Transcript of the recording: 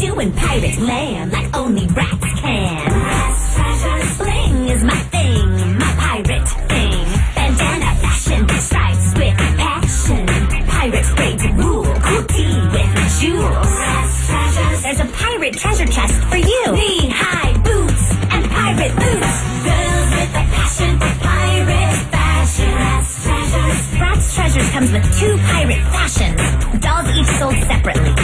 Doing pirate land like only Bratz can. Bratz, treasures, bling is my thing, my pirate thing. Bandana fashion, stripes with passion. Pirate braids to rule, cookie with jewels. Bratz, treasures, there's a pirate treasure chest for you. Knee high boots and pirate boots. Girls with a passion for pirate fashion. Bratz, treasures, Bratz, treasures comes with two pirate fashions. Dolls each sold separately.